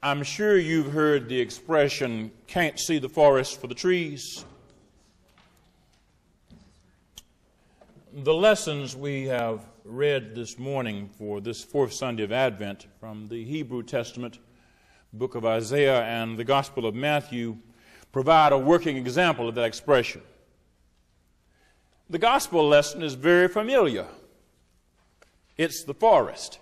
I'm sure you've heard the expression, can't see the forest for the trees. The lessons we have read this morning for this fourth Sunday of Advent from the Hebrew Testament, book of Isaiah, and the Gospel of Matthew provide a working example of that expression. The Gospel lesson is very familiar. It's the forest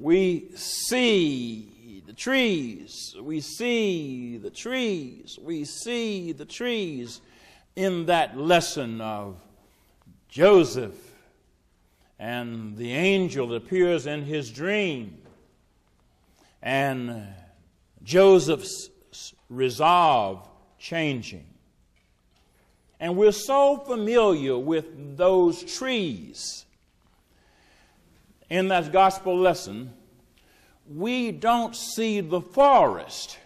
we see the trees, we see the trees, we see the trees. In that lesson of Joseph and the angel that appears in his dream and Joseph's resolve changing. And we're so familiar with those trees in that gospel lesson, we don't see the forest.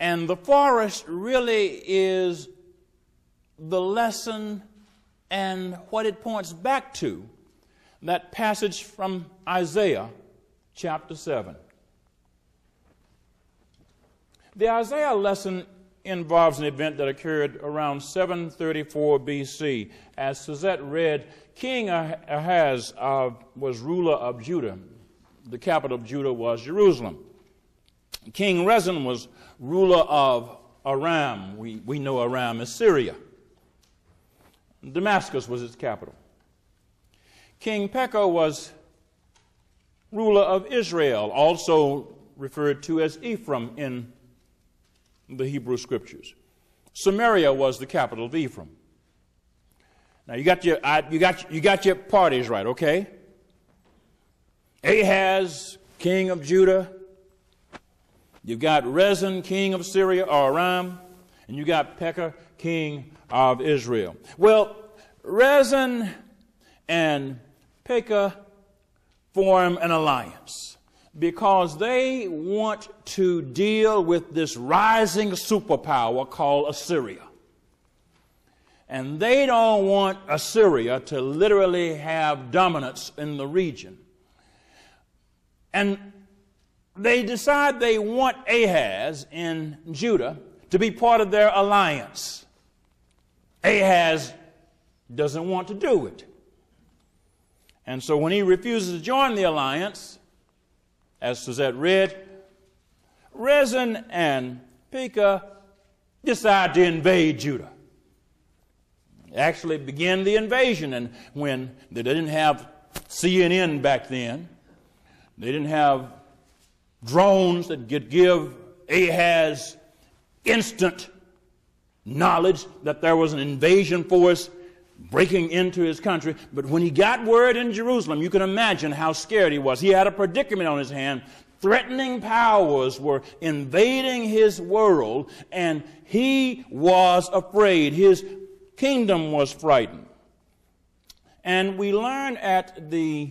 And the forest really is the lesson and what it points back to that passage from Isaiah chapter 7. The Isaiah lesson involves an event that occurred around 734 BC. As Suzette read, King Ahaz uh, was ruler of Judah. The capital of Judah was Jerusalem. King Rezin was ruler of Aram. We, we know Aram is Syria. Damascus was its capital. King Pekah was ruler of Israel, also referred to as Ephraim in the Hebrew scriptures. Samaria was the capital of Ephraim. Now you got your you got you got your parties right, okay? Ahaz, king of Judah. You've got Rezin, king of Syria or Aram, and you got Pekah, king of Israel. Well, Rezin and Pekah form an alliance because they want to deal with this rising superpower called Assyria. And they don't want Assyria to literally have dominance in the region. And they decide they want Ahaz in Judah to be part of their alliance. Ahaz doesn't want to do it. And so when he refuses to join the alliance, as Suzette read, Rezin and Pekah decide to invade Judah. Actually begin the invasion, and when they didn't have CNN back then, they didn't have drones that could give Ahaz instant knowledge that there was an invasion force breaking into his country. But when he got word in Jerusalem, you can imagine how scared he was. He had a predicament on his hand. Threatening powers were invading his world, and he was afraid. His kingdom was frightened. And we learn at the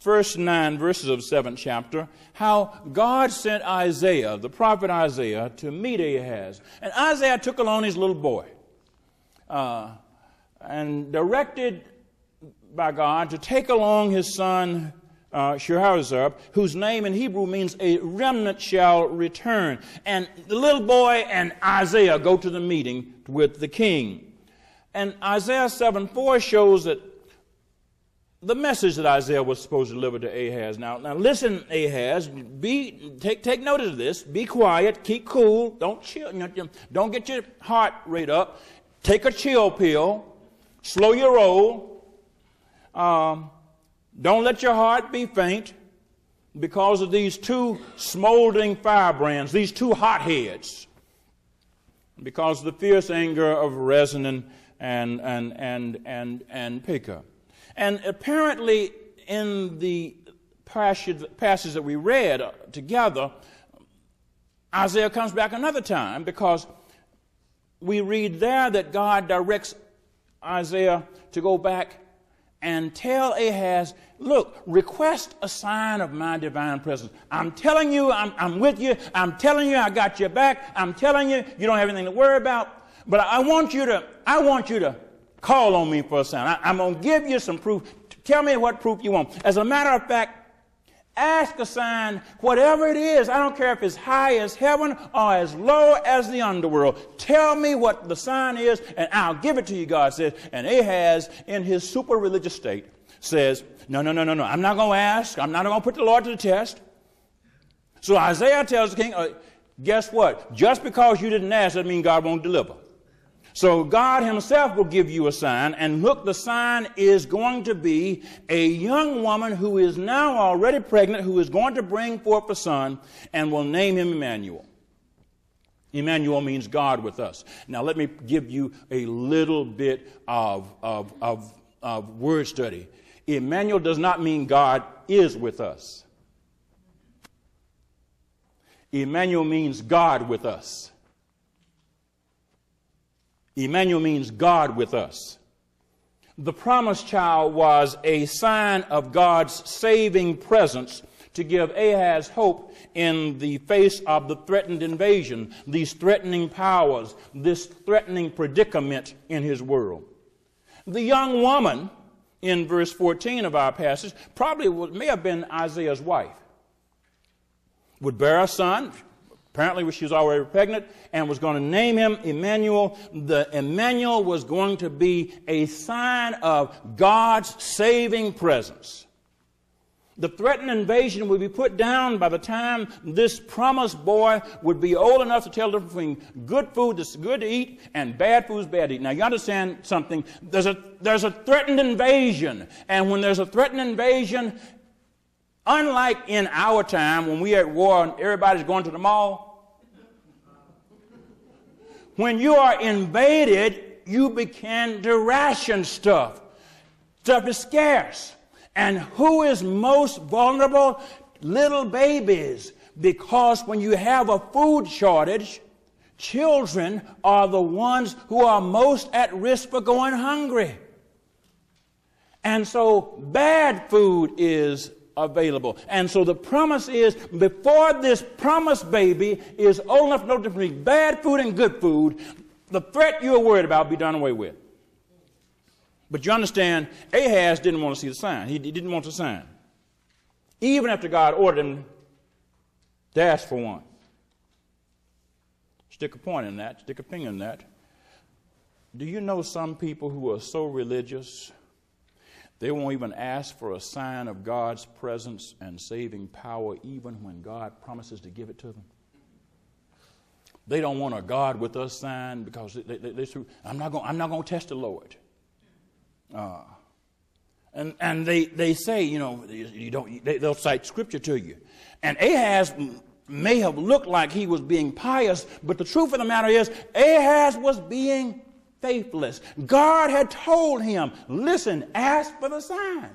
first nine verses of seventh chapter how God sent Isaiah, the prophet Isaiah, to meet Ahaz. And Isaiah took along his little boy. Uh, and directed by God to take along his son uh, whose name in Hebrew means a remnant shall return. And the little boy and Isaiah go to the meeting with the king. And Isaiah 7 4 shows that the message that Isaiah was supposed to deliver to Ahaz. Now, now listen, Ahaz, be, take, take notice of this. Be quiet, keep cool, don't chill, don't get your heart rate up. Take a chill pill Slow your roll. Um, don't let your heart be faint because of these two smoldering firebrands, these two hotheads, because of the fierce anger of Rezin and, and, and, and, and, Pekah. And apparently, in the passage, passage that we read together, Isaiah comes back another time because we read there that God directs Isaiah to go back and tell Ahaz, look, request a sign of my divine presence. I'm telling you, I'm, I'm, with you. I'm telling you, I got your back. I'm telling you, you don't have anything to worry about. But I want you to, I want you to call on me for a sign. I, am going to give you some proof. Tell me what proof you want. As a matter of fact, Ask a sign, whatever it is. I don't care if it's high as heaven or as low as the underworld. Tell me what the sign is, and I'll give it to you, God says. And Ahaz, in his super religious state, says, No, no, no, no, no. I'm not going to ask. I'm not going to put the Lord to the test. So Isaiah tells the king, uh, Guess what? Just because you didn't ask doesn't mean God won't deliver. So God Himself will give you a sign, and look, the sign is going to be a young woman who is now already pregnant, who is going to bring forth a son, and will name him Emmanuel. Emmanuel means God with us. Now, let me give you a little bit of, of, of, of word study. Emmanuel does not mean God is with us. Emmanuel means God with us. Emmanuel means God with us. The promised child was a sign of God's saving presence to give Ahaz hope in the face of the threatened invasion, these threatening powers, this threatening predicament in his world. The young woman in verse 14 of our passage probably may have been Isaiah's wife. Would bear a son, Apparently, she was already pregnant and was going to name him Emmanuel. The Emmanuel was going to be a sign of God's saving presence. The threatened invasion would be put down by the time this promised boy would be old enough to tell the difference between good food that's good to eat and bad food is bad to eat. Now, you understand something. There's a, there's a threatened invasion. And when there's a threatened invasion, Unlike in our time when we are at war and everybody's going to the mall, when you are invaded, you begin to ration stuff. Stuff is scarce. And who is most vulnerable? Little babies. Because when you have a food shortage, children are the ones who are most at risk for going hungry. And so bad food is available. And so the promise is before this promised baby is old enough to know the difference between bad food and good food, the threat you're worried about will be done away with. But you understand, Ahaz didn't want to see the sign. He didn't want the sign. Even after God ordered him to ask for one. Stick a point in that, stick a finger in that. Do you know some people who are so religious? They won't even ask for a sign of God's presence and saving power, even when God promises to give it to them. They don't want a God with us sign because they, they, they, I'm not going. I'm not going to test the Lord. Uh, and and they, they say, you know, you don't. They, they'll cite scripture to you. And Ahaz may have looked like he was being pious, but the truth of the matter is, Ahaz was being faithless. God had told him, listen, ask for the sign.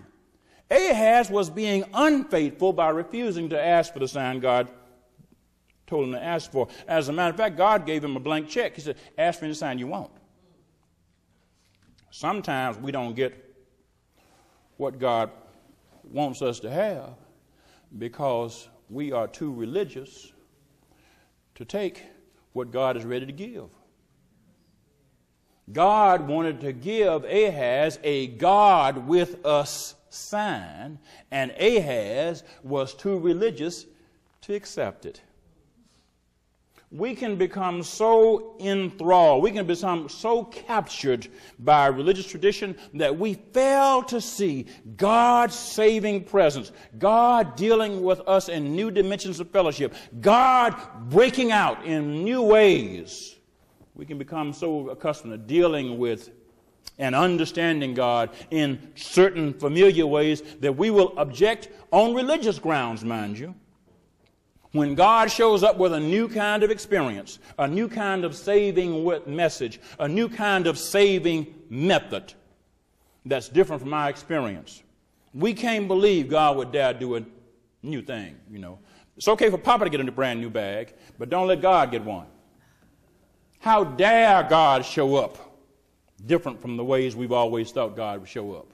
Ahaz was being unfaithful by refusing to ask for the sign God told him to ask for. As a matter of fact, God gave him a blank check. He said, ask for any sign you want. Sometimes we don't get what God wants us to have because we are too religious to take what God is ready to give. God wanted to give Ahaz a God with us sign, and Ahaz was too religious to accept it. We can become so enthralled, we can become so captured by religious tradition that we fail to see God's saving presence, God dealing with us in new dimensions of fellowship, God breaking out in new ways we can become so accustomed to dealing with and understanding God in certain familiar ways that we will object on religious grounds, mind you. When God shows up with a new kind of experience, a new kind of saving message, a new kind of saving method that's different from our experience, we can't believe God would dare do a new thing, you know. It's okay for Papa to get a brand new bag, but don't let God get one. How dare God show up different from the ways we've always thought God would show up?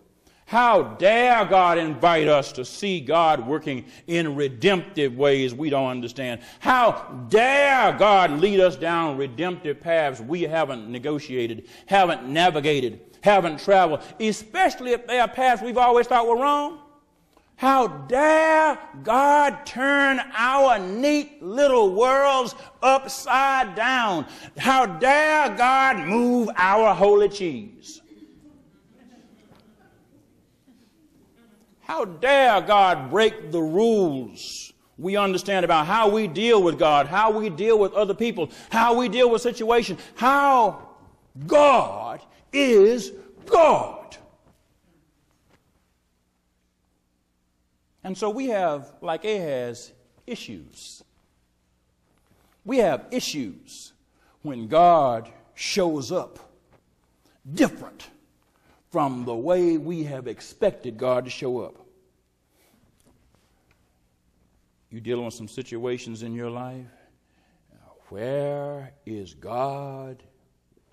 How dare God invite us to see God working in redemptive ways we don't understand? How dare God lead us down redemptive paths we haven't negotiated, haven't navigated, haven't traveled, especially if they are paths we've always thought were wrong. How dare God turn our neat little worlds upside down? How dare God move our holy cheese? How dare God break the rules we understand about how we deal with God, how we deal with other people, how we deal with situations, how God is God. And so we have, like Ahaz, issues. We have issues when God shows up different from the way we have expected God to show up. You dealing with some situations in your life? Where is God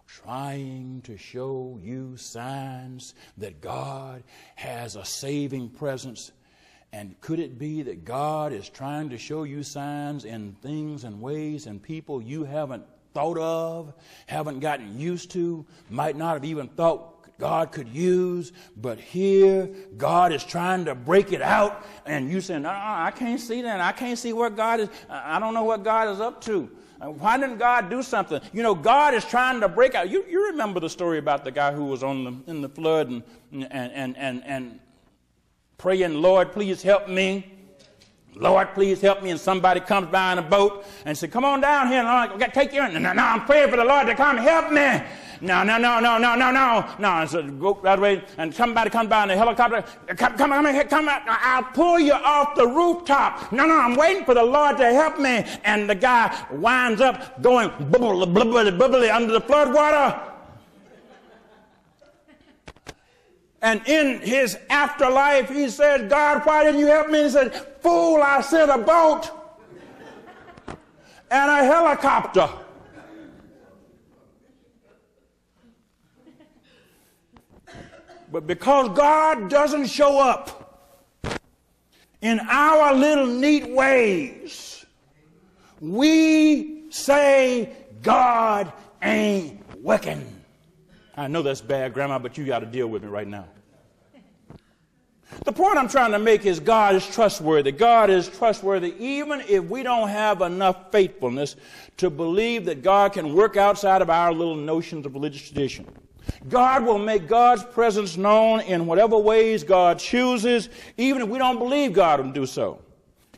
trying to show you signs that God has a saving presence? And could it be that God is trying to show you signs in things and ways and people you haven't thought of, haven't gotten used to, might not have even thought God could use, but here God is trying to break it out, and you say, No, I can't see that. I can't see where God is. I don't know what God is up to. Uh, why didn't God do something? You know, God is trying to break out. You, you remember the story about the guy who was on the, in the flood and, and, and, and, and praying, Lord, please help me. Lord, please help me. And somebody comes by in a boat and said, Come on down here. And I'm like, take you in. No, no, I'm praying for the Lord to come help me. No, no, no, no, no, no, no. No. And so go that way, and somebody comes by in a helicopter. Come, come, come, here, come out. I'll pull you off the rooftop. No, no, I'm waiting for the Lord to help me. And the guy winds up going bubbly, bubbly, bubbly under the flood water. And in his afterlife, he said, God, why didn't you help me? He said, Fool, I sent a boat and a helicopter. But because God doesn't show up in our little neat ways, we say God ain't working. I know that's bad, Grandma, but you got to deal with me right now. The point I'm trying to make is God is trustworthy. God is trustworthy even if we don't have enough faithfulness to believe that God can work outside of our little notions of religious tradition. God will make God's presence known in whatever ways God chooses, even if we don't believe God will do so.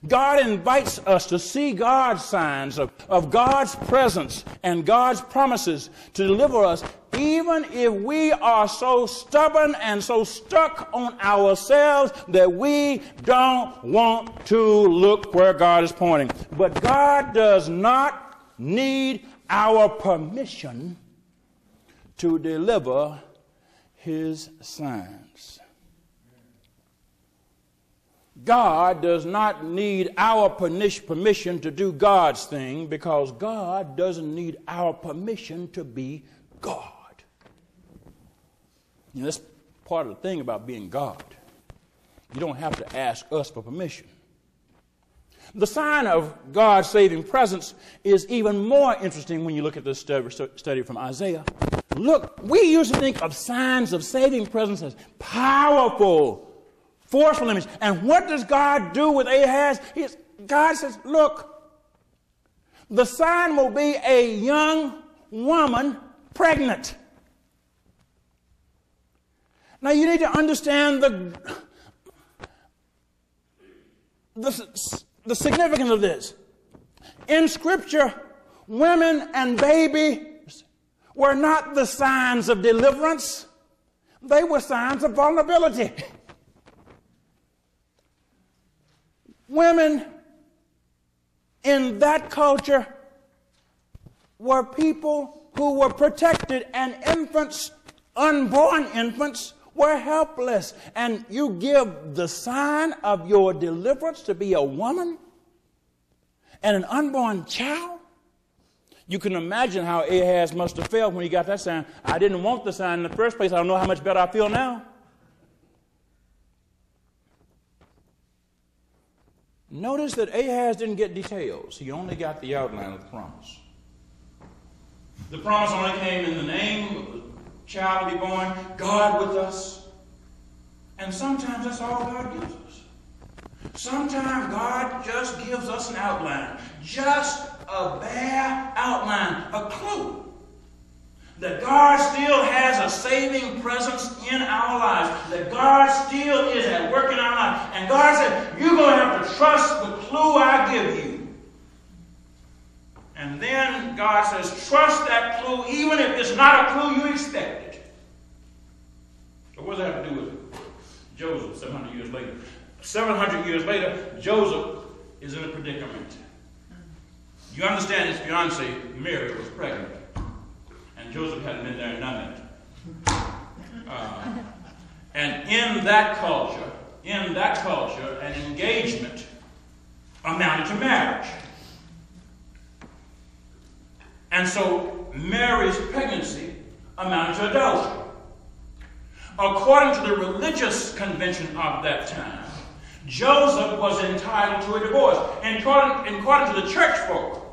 God invites us to see God's signs of, of God's presence and God's promises to deliver us, even if we are so stubborn and so stuck on ourselves that we don't want to look where God is pointing. But God does not need our permission to deliver his signs. God does not need our permission to do God's thing because God doesn't need our permission to be God. That's part of the thing about being God. You don't have to ask us for permission. The sign of God's saving presence is even more interesting when you look at this study from Isaiah. Look, we usually think of signs of saving presence as powerful, forceful images. And what does God do with Ahaz? He's, God says, look, the sign will be a young woman pregnant. Now you need to understand the, the, the significance of this. In Scripture, women and babies were not the signs of deliverance, they were signs of vulnerability. Women in that culture were people who were protected, and infants, unborn infants, were helpless. And you give the sign of your deliverance to be a woman and an unborn child? You can imagine how Ahaz must have felt when he got that sign. I didn't want the sign in the first place. I don't know how much better I feel now. Notice that Ahaz didn't get details, he only got the outline of the promise. The promise only came in the name child to be born, God with us. And sometimes that's all God gives us. Sometimes God just gives us an outline, just a bare outline, a clue that God still has a saving presence in our lives, that God still is at work in our lives. And God said, You're going to have to trust the clue I give you. And then God says, Trust that clue even if it's not a clue you expected. So, what does that have to do with Joseph 700 years later? 700 years later, Joseph is in a predicament. You understand his fiancee, Mary, was pregnant. And Joseph hadn't been there and done it. Uh, and in that culture, in that culture, an engagement amounted to marriage. And so Mary's pregnancy amounted to adultery. According to the religious convention of that time, Joseph was entitled to a divorce. And according, according to the church folk,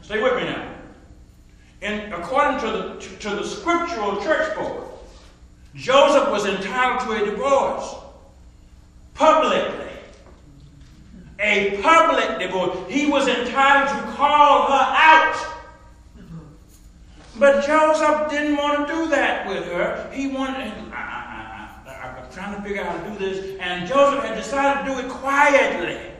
stay with me now. And according to the, to, to the scriptural church folk, Joseph was entitled to a divorce publicly. A public divorce. He was entitled to call her out. But Joseph didn't want to do that with her. He wanted, I'm trying to figure out how to do this, and Joseph had decided to do it quietly.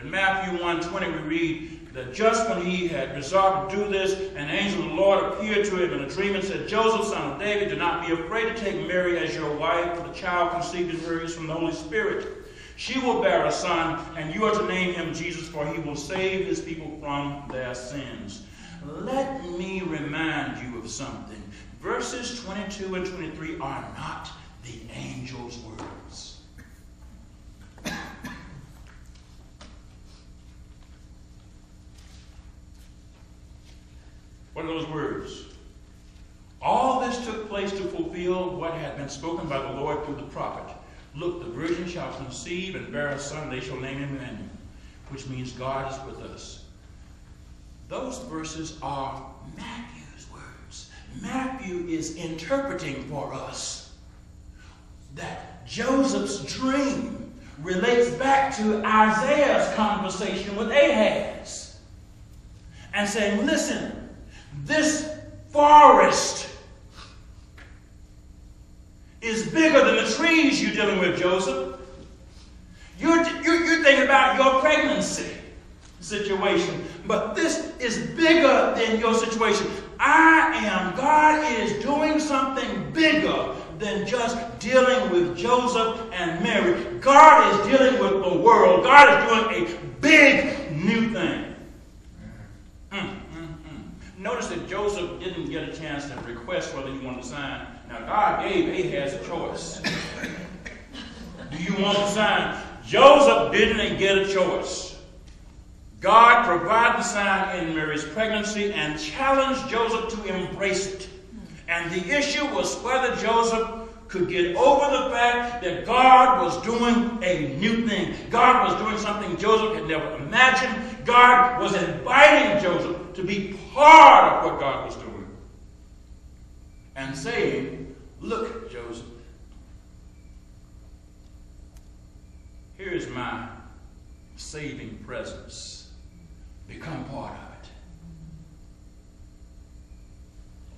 In Matthew 1.20 we read that just when he had resolved to do this, an angel of the Lord appeared to him in a dream and said, Joseph, son of David, do not be afraid to take Mary as your wife, for the child conceived in her is from the Holy Spirit. She will bear a son, and you are to name him Jesus, for he will save his people from their sins. Let me remind you of something. Verses 22 and 23 are not the angel's words. what are those words? All this took place to fulfill what had been spoken by the Lord through the prophet. Look, the virgin shall conceive and bear a son, they shall name him Emmanuel, which means God is with us. Those verses are Matthew's words. Matthew is interpreting for us that Joseph's dream relates back to Isaiah's conversation with Ahaz and saying, Listen, this forest is bigger than the trees you're dealing with, Joseph. You're, you're, you're thinking about your pregnancy situation, but this is bigger than your situation. I am, God is doing something bigger than just dealing with Joseph and Mary. God is dealing with the world. God is doing a big new thing. Mm, mm, mm. Notice that Joseph didn't get a chance to request whether he wanted to sign. Now, God gave Ahaz a choice. Do you want to sign? Joseph didn't get a choice. God provided the sign in Mary's pregnancy and challenged Joseph to embrace it. And the issue was whether Joseph could get over the fact that God was doing a new thing. God was doing something Joseph had never imagined. God was inviting Joseph to be part of what God was doing. And saying, Look, Joseph, here's my saving presence become part of it.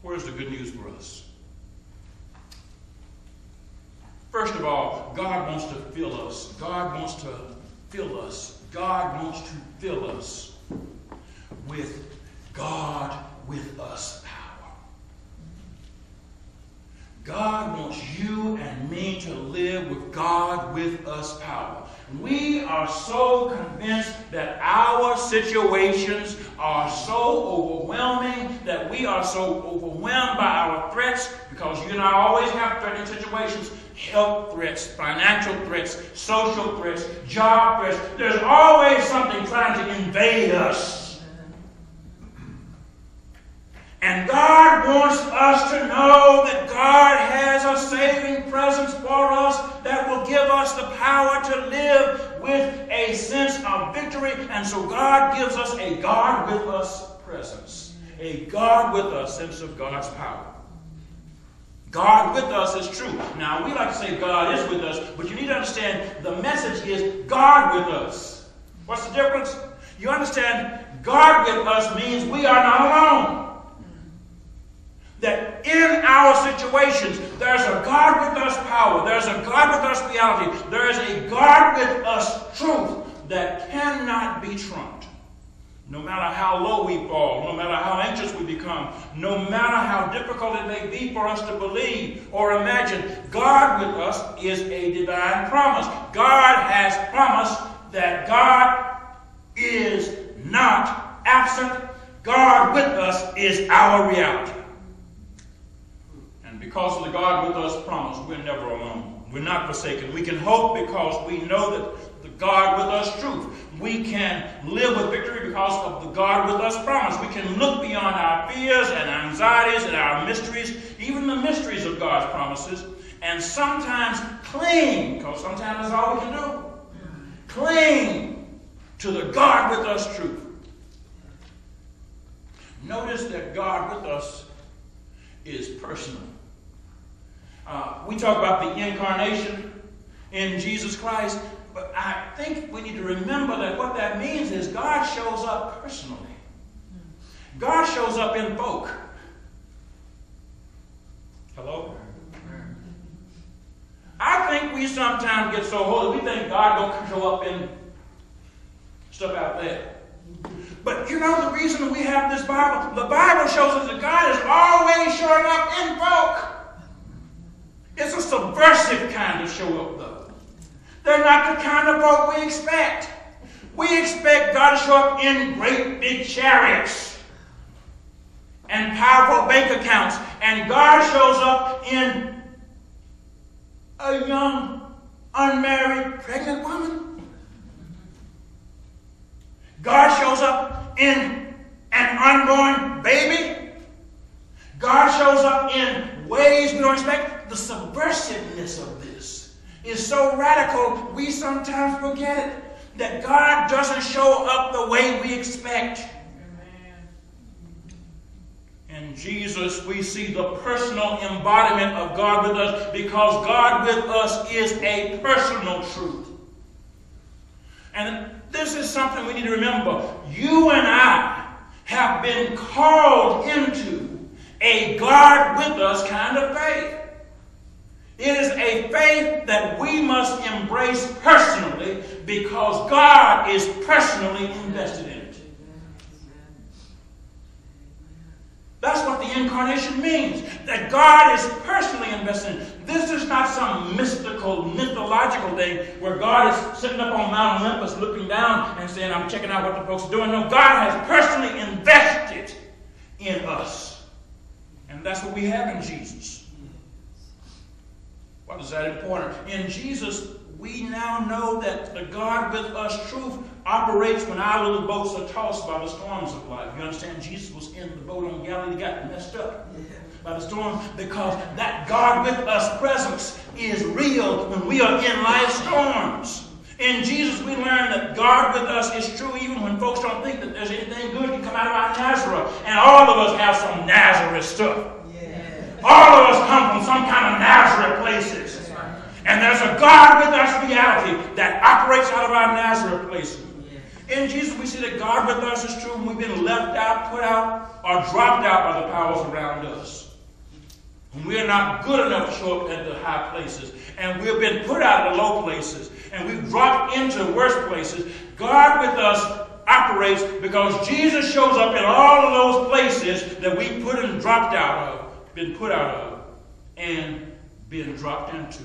Where's the good news for us? First of all, God wants to fill us. God wants to fill us. God wants to fill us with God with us power. God wants you and me to live with God with us power. We are so convinced that our situations are so overwhelming, that we are so overwhelmed by our threats, because you and I always have threatening situations health threats, financial threats, social threats, job threats. There's always something trying to invade us. And God wants us to know that God saving presence for us that will give us the power to live with a sense of victory. And so God gives us a God with us presence. a God with us sense of God's power. God with us is true. Now, we like to say God is with us, but you need to understand the message is God with us. What's the difference? You understand, God with us means we are not alone. In our situations, there's a God with us power, there's a God with us reality, there is a God with us truth that cannot be trumped. No matter how low we fall, no matter how anxious we become, no matter how difficult it may be for us to believe or imagine, God with us is a divine promise. God has promised that God is not absent. God with us is our reality. Because of the God with us promise, we're never alone. We're not forsaken. We can hope because we know that the God with us truth. We can live with victory because of the God with us promise. We can look beyond our fears and anxieties and our mysteries, even the mysteries of God's promises, and sometimes cling, because sometimes that's all we can do. Cling to the God with us truth. Notice that God with us is personal. Uh, we talk about the incarnation in Jesus Christ. But I think we need to remember that what that means is God shows up personally. God shows up in folk. Hello? I think we sometimes get so holy, we think God don't show up in stuff out there. But you know the reason we have this Bible? The Bible shows us that God is always showing up in folk. It's a subversive kind of show up, though. They're not the kind of boat we expect. We expect God to show up in great big chariots and powerful bank accounts. And God shows up in a young, unmarried, pregnant woman. God shows up in an unborn baby. God shows up in ways we don't expect. The subversiveness of this is so radical, we sometimes forget. That God doesn't show up the way we expect. In Jesus, we see the personal embodiment of God with us because God with us is a personal truth. And this is something we need to remember. You and I have been called into a God with us kind of faith. It is a faith that we must embrace personally because God is personally invested in it. That's what the incarnation means. That God is personally invested in it. This is not some mystical, mythological thing where God is sitting up on Mount Olympus looking down and saying, I'm checking out what the folks are doing. No, God has personally invested in us. And that's what we have in Jesus. What is that important? In Jesus, we now know that the God with us truth operates when our little boats are tossed by the storms of life. You understand? Jesus was in the boat on Galilee, got messed up by the storm because that God with us presence is real when we are in life storms. In Jesus, we learn that God with us is true even when folks don't think that there's anything good can come out of our Nazareth. And all of us have some Nazareth stuff. All of us come from some kind of Nazareth places. And there's a God with us reality that operates out of our Nazareth places. In Jesus, we see that God with us is true, when we've been left out, put out, or dropped out by the powers around us. And we are not good enough to show up at the high places. And we've been put out of the low places. And we've dropped into worse places. God with us operates because Jesus shows up in all of those places that we put and dropped out of been put out of and been dropped into.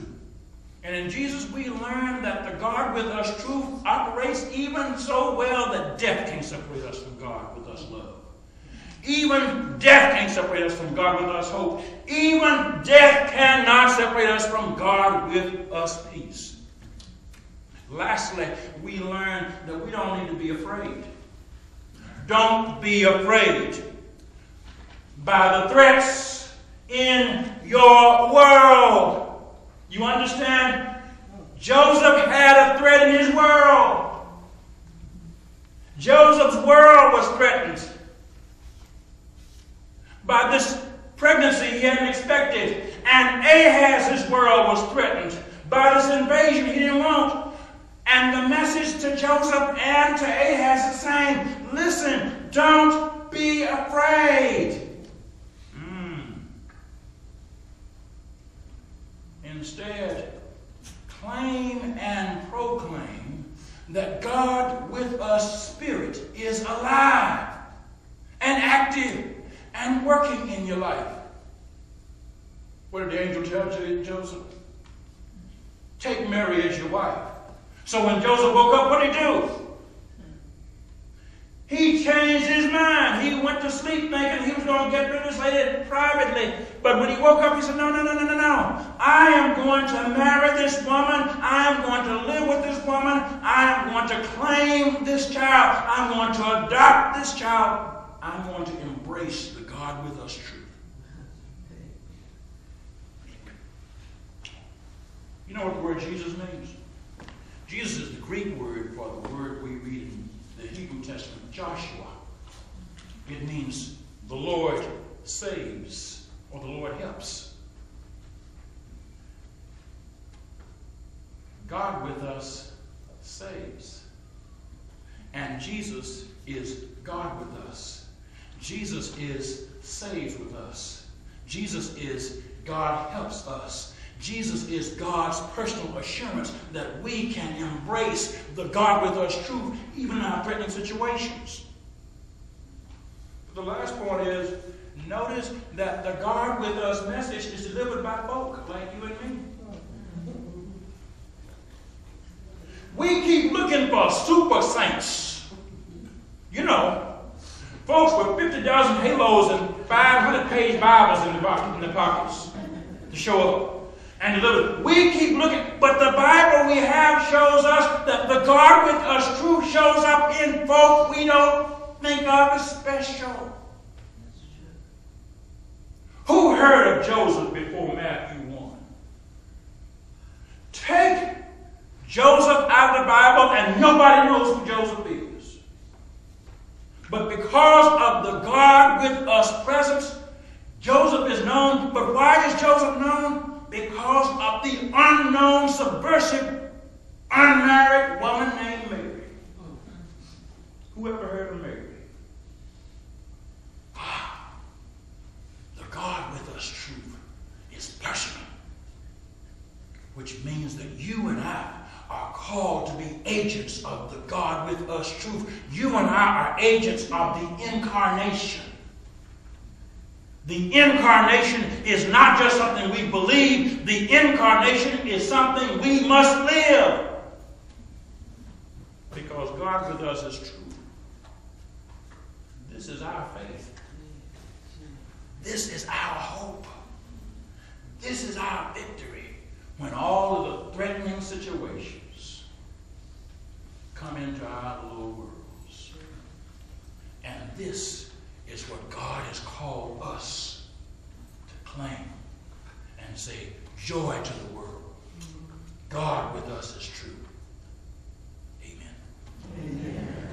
And in Jesus, we learn that the God with us truth operates even so well that death can't separate us from God with us love. Even death can't separate us from God with us hope. Even death cannot separate us from God with us peace. Lastly, we learn that we don't need to be afraid. Don't be afraid by the threats in your world. You understand? Joseph had a threat in his world. Joseph's world was threatened. by this pregnancy he hadn't expected. And Ahaz's world was threatened by this invasion he didn't want. And the message to Joseph and to Ahaz is saying, listen, don't be afraid. Mm. Instead, claim and proclaim that God with us spirit is alive and active and working in your life. What did the angel tell Joseph? Take Mary as your wife. So when Joseph woke up, what did he do? He changed his mind. He went to sleep thinking he was going to get rid of this lady privately. But when he woke up, he said, No, no, no, no, no, no. I am going to marry this woman. I am going to live with this woman. I am going to claim this child. I'm going to adopt this child. I'm going to embrace the God with us truth. You know what the word Jesus means? Jesus is the Greek word for the word we read in Testament, Joshua. It means the Lord saves or the Lord helps. God with us saves. And Jesus is God with us. Jesus is saves with us. Jesus is God helps us. Jesus is God's personal assurance that we can embrace the God with us truth even in our threatening situations. But The last point is notice that the God with us message is delivered by folk like you and me. We keep looking for super saints. You know, folks with 50,000 halos and 500 page Bibles in the, in the pockets to show up and. We keep looking, but the Bible we have shows us that the God with us truth shows up in folk we don't think of as special. Who heard of Joseph before Matthew 1? Take Joseph out of the Bible and nobody knows who Joseph is. But because of the God with us presence, Joseph is known. But why is Joseph known? Because of the unknown, subversive, unmarried woman named Mary. Who ever heard of Mary? Ah, the God with us truth is personal, which means that you and I are called to be agents of the God with us truth. You and I are agents of the incarnation. The incarnation is not just something we believe, the incarnation is something we must live. Because God with us is true. This is our faith. This is our hope. This is our victory when all of the threatening situations come into our little worlds. And this is what God has called us to claim and say, joy to the world. God with us is true. Amen. Amen.